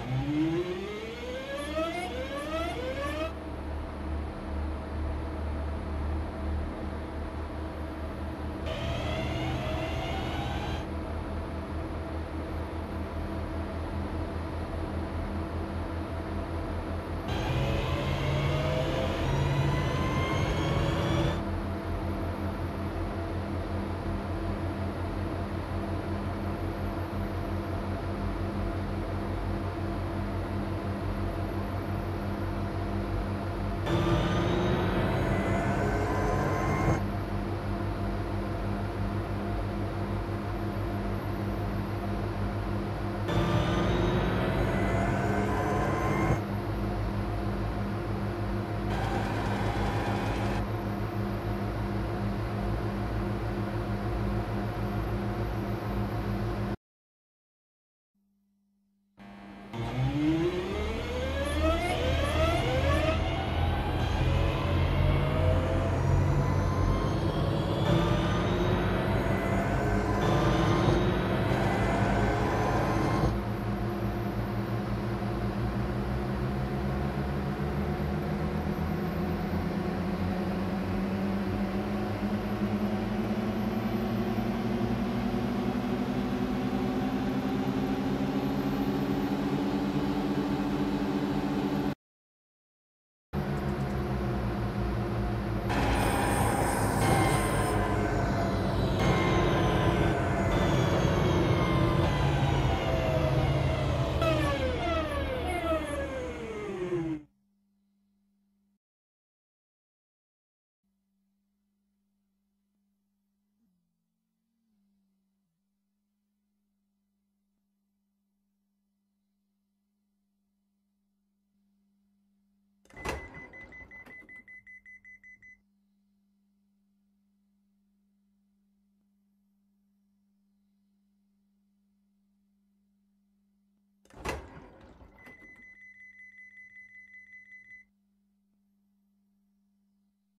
Oh.